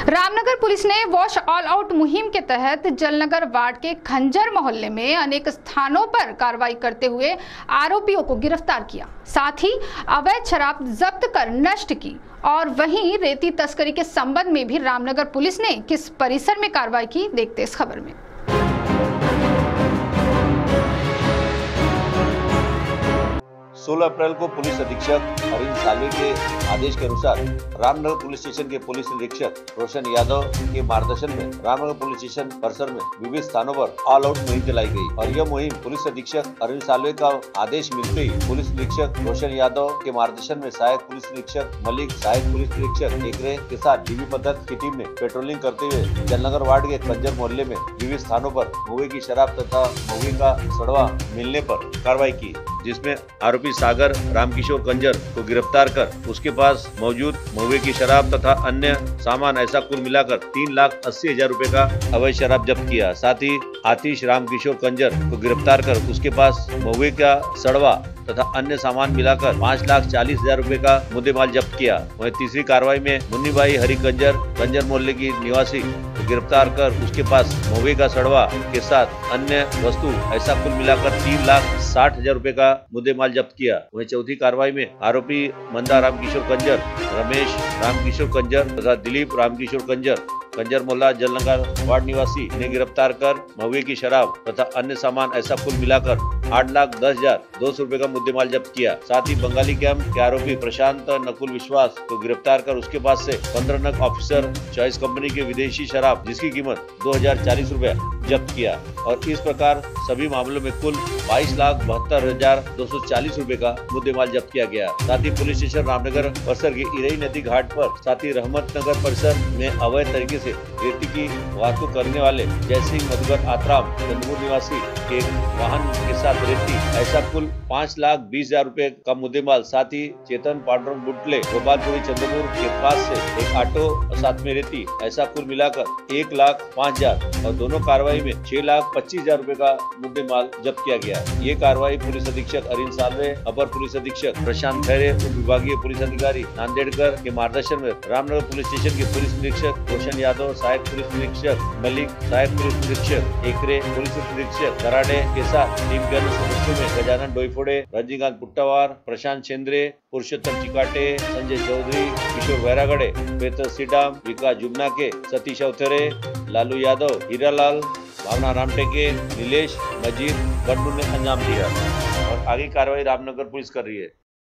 Ramnagar police ने wash all out मुहिम के तहत जलनगर वार्ड के खंजर मोहल्ले में अनेक स्थानों पर कार्रवाई करते हुए आरोपियों को गिरफ़्तार किया। साथ ही अवैध शराब जब्त कर नष्ट की और वहीं रेती तस्करी के संबंध में भी रामनगर पुलिस ने किस परिसर में कार्रवाई की, देखते इस खबर में। 16 अप्रैल को पुलिस अधीक्षक अरविंद सालवे के आदेश के अनुसार रामनगर पुलिस स्टेशन के पुलिस निरीक्षक रोशन यादव के मार्गदर्शन में रामनगर पुलिस स्टेशन परिसर में विभिन्न स्थानों पर ऑल आउट मुहिम चलाई गई और यह मुहिम पुलिस अधीक्षक अरविंद सालवे का आदेश मिलते ही पुलिस निरीक्षक रोशन यादव के मार्गदर्शन में सहायक पुलिस निरीक्षक मलिक, सहायक पुलिस निरीक्षक एकरे के साथ डीबी पद्धत की टीम ने पेट्रोलिंग करते हुए जलनगर वार्ड के कंजर मोहल्ले में विभिन्न स्थानों आरोप मुए की शराब तथा मुए का सड़वा मिलने आरोप कार्रवाई की। जिसमें आरोपी सागर, रामकिशोर कंजर को गिरफ़्तार कर उसके पास मौजूद महुए की शराब तथा अन्य सामान ऐसा कुल मिलाकर तीन लाख अस्सी हज़ार रूपए का अवैध शराब जब्त किया। साथ ही आतिश, रामकिशोर कंजर को गिरफ़्तार कर उसके पास महुए का सड़वा तथा अन्य सामान मिलाकर पाँच लाख चालीस हज़ार रूपए का मुद्देमाल जब्त किया। वहीं तीसरी कार्रवाई में मुन्नी भाई हरि कंजर कंजर मोहल्ले की निवासी गिरफ़्तार कर उसके पास महुए का सड़वा के साथ अन्य वस्तु, ऐसा कुल मिलाकर तीन लाख साठ हज़ार रूपए का मुद्देमाल जब्त किया। वही चौथी कार्रवाई में आरोपी मंदा रामकिशोर कंजर, रमेश रामकिशोर कंजर तथा दिलीप रामकिशोर कंजर कंजर मोहल्ला जलनगर वार्ड निवासी ने गिरफ़्तार कर महुए की शराब तथा अन्य सामान, ऐसा कुल मिलाकर आठ लाख दस हज़ार दो सौ रूपए का मुद्देमाल जब्त किया। साथ ही बंगाली कैंप के आरोपी प्रशांत नकुल विश्वास को गिरफ़्तार कर उसके पास से पंद्रह नग ऑफिसर, चॉइस कंपनी के विदेशी शराब जिसकी कीमत दो हज़ार चालीस रूपए जब्त किया और इस प्रकार सभी मामलों में कुल बाईस लाख बहत्तर हज़ार दो सौ चालीस रूपए का मुद्देमाल जब्त किया गया। साथ ही पुलिस स्टेशन रामनगर परिसर के इरई नदी घाट पर, साथ ही रहमत नगर परिसर में अवैध तरीके से रेती की वाहतुक करने वाले जय सिंह मधुकर आत्राम चंद्रपुर निवासी के वाहन के साथ रेती ऐसा कुल पाँच लाख बीस हज़ार रूपए का मुद्देमाल। साथ ही चेतन, पांडुरंग बुटले, गोपालपुरी, चंद्रपुर के पास से एक ऑटो साथ में रेती ऐसा कुल मिलाकर एक लाख पाँच हज़ार। और दोनों कार्रवाई में छह लाख पच्चीस हज़ार रूपए का मुद्देमाल जब्त किया गया। ये कार्रवाई पुलिस अधीक्षक अरिंद सालवे, अपर पुलिस अधीक्षक प्रशांत खैरे उप विभागीय पुलिस अधिकारी नांदेड़कर के मार्गदर्शन में रामनगर पुलिस स्टेशन के पुलिस निरीक्षक रोशन यादव, सहायक पुलिस निरीक्षक मलिक, सहायक पुलिस निरीक्षक एकरे, पुलिस निरीक्षक कराडे के साथ टीम के गजानन डोईफोड़े, रजनीकांत पुट्टावार, प्रशांत चेंद्रे पुरुषोत्तम चिकाटे, संजय चौधरी, किशोर वैरागड़े पेतर सीडाम विकास जुगनाके सतीश अवथरे, लालू यादव, हीरालाल, भावना रामटेके नीलेष मजीद बंडू ने अंजाम दिया। और आगे कार्रवाई रामनगर पुलिस कर रही है।